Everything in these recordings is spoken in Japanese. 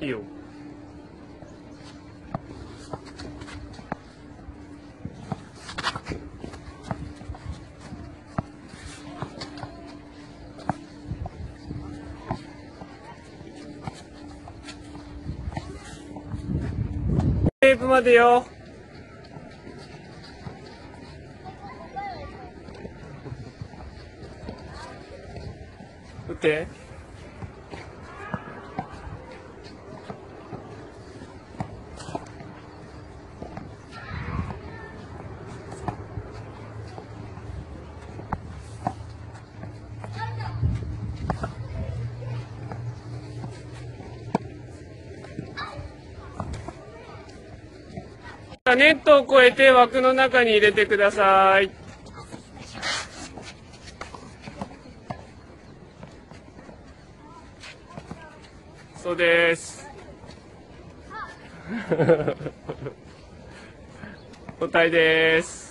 いいよ。テープまでよ。打って。ネットを越えて枠の中に入れてください。そうです。答えです。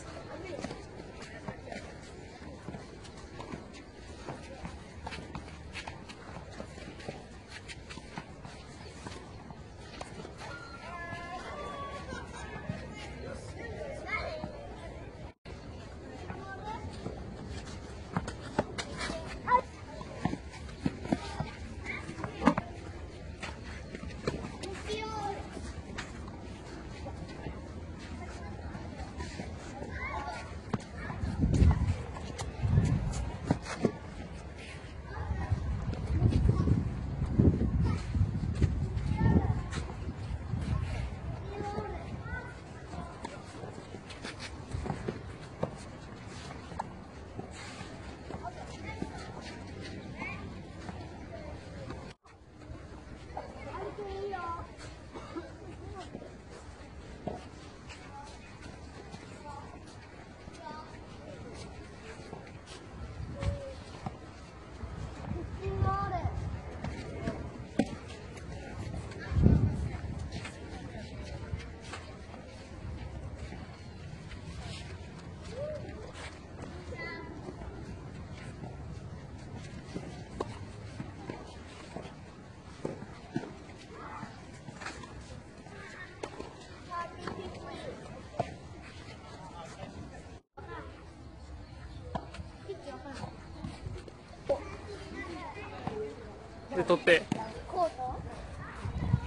で、取って。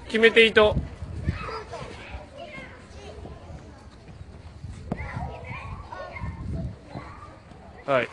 決めて糸。はい。